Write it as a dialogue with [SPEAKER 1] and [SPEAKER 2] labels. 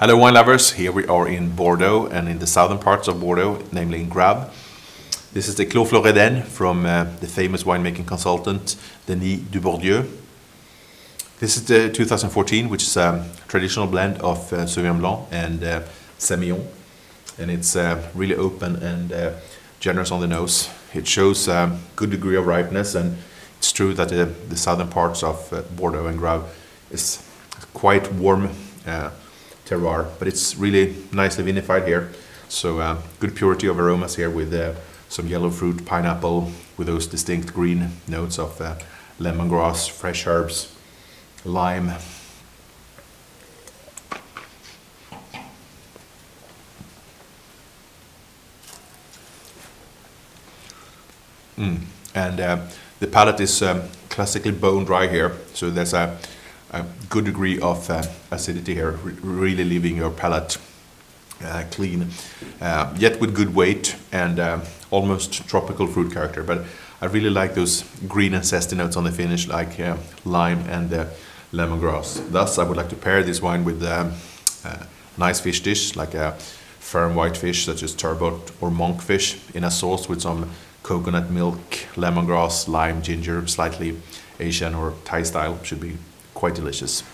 [SPEAKER 1] Hello wine lovers, here we are in Bordeaux and in the southern parts of Bordeaux, namely in Graves. This is the Clos Floridene from uh, the famous winemaking consultant Denis Dubourdieu. This is the 2014, which is a traditional blend of uh, Sauvignon Blanc and uh, Semillon. And it's uh, really open and uh, generous on the nose. It shows a um, good degree of ripeness and it's true that uh, the southern parts of uh, Bordeaux and Graves is quite warm uh, terroir, but it's really nicely vinified here. So uh, good purity of aromas here with uh, some yellow fruit, pineapple, with those distinct green notes of uh, lemongrass, fresh herbs, lime. Mm. And uh, the palate is um, classically bone dry here, so there's a a good degree of uh, acidity here, really leaving your palate uh, clean, uh, yet with good weight and uh, almost tropical fruit character. But I really like those green and zesty notes on the finish, like uh, lime and uh, lemongrass. Thus, I would like to pair this wine with a nice fish dish, like a firm white fish such as turbot or monkfish in a sauce with some coconut milk, lemongrass, lime, ginger, slightly Asian or Thai style should be quite delicious.